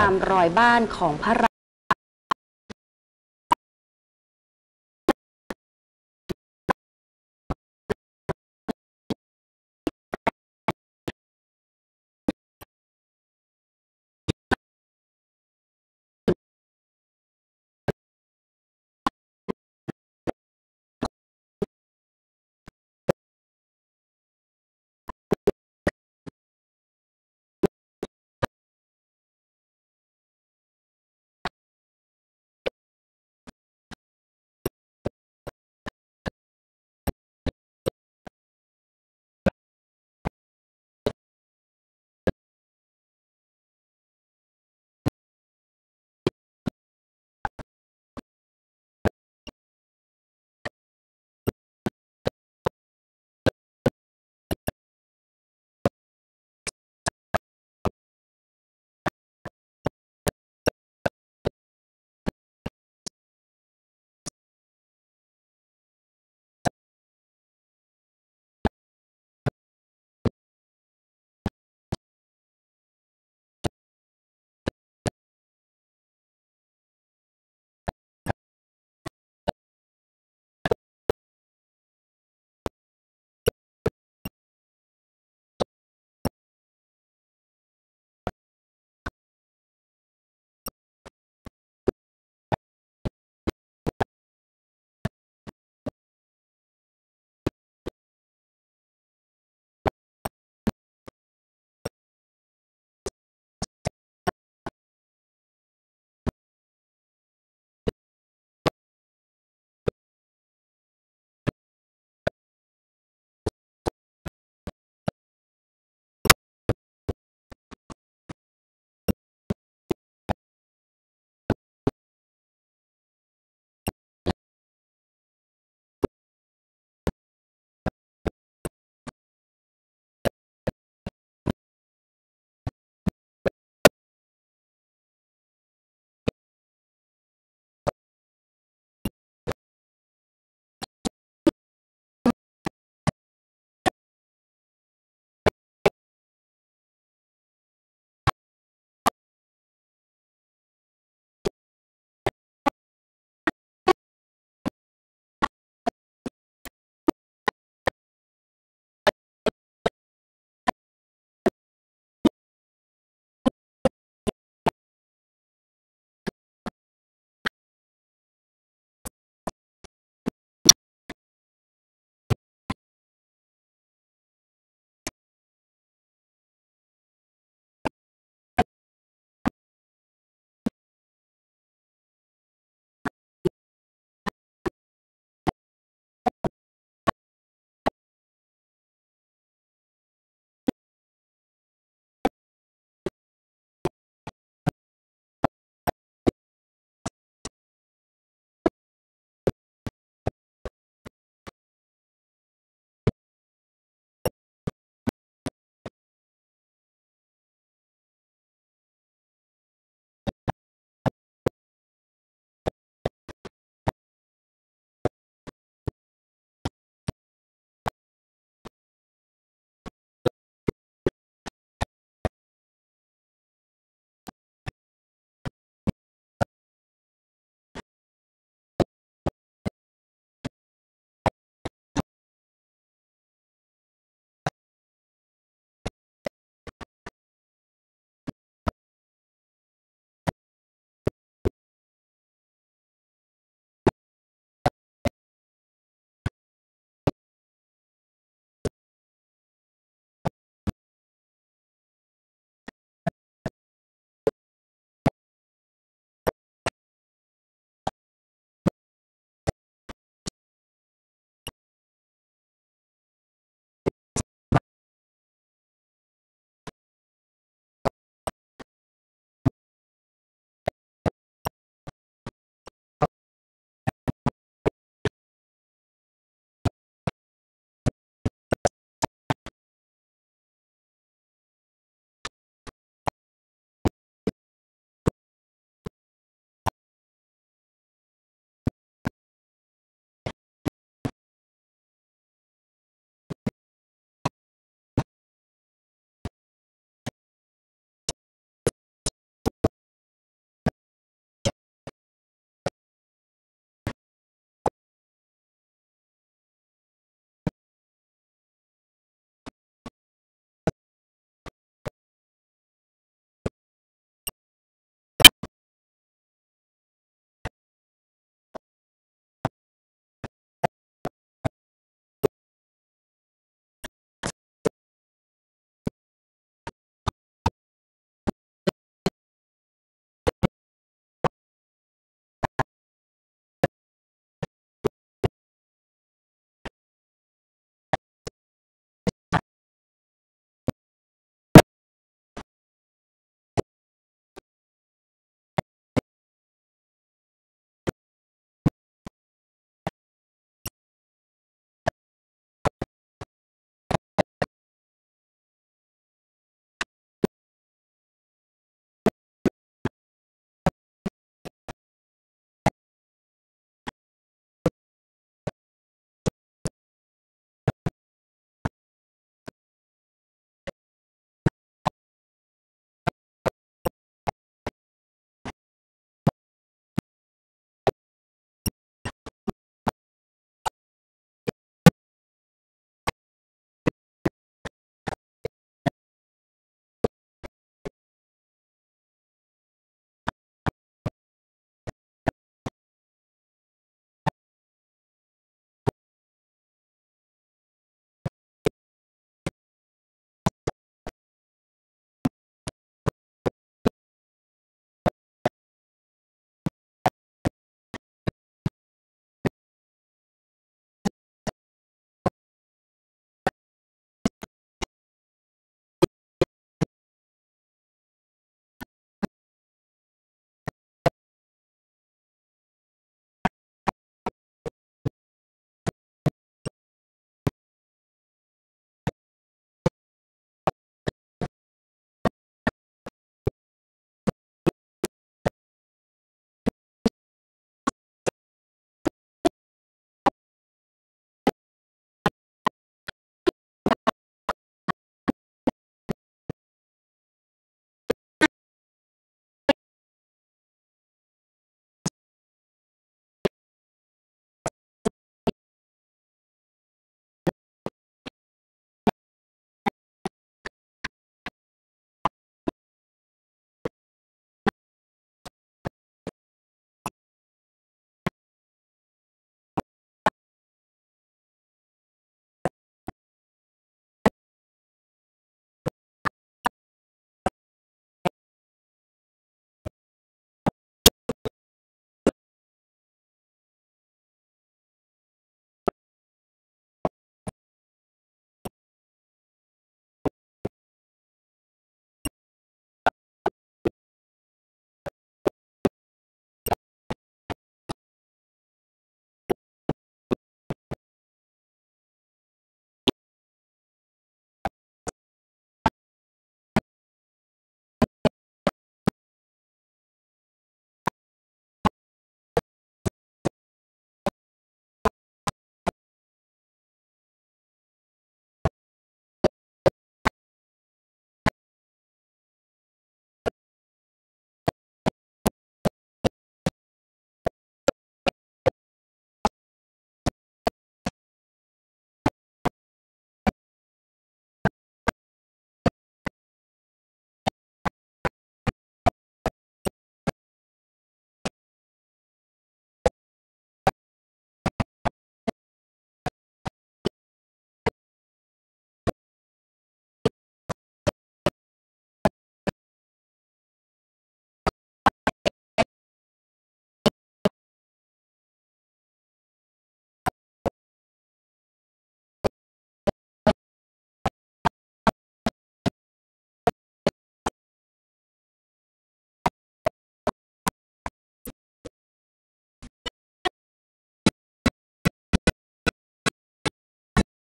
ตามรอยบ้านของพระ